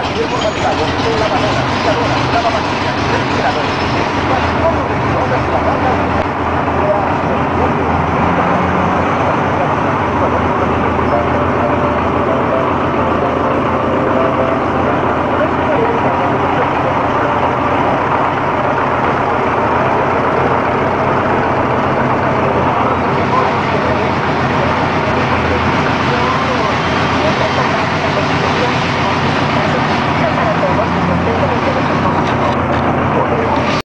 Paquete por la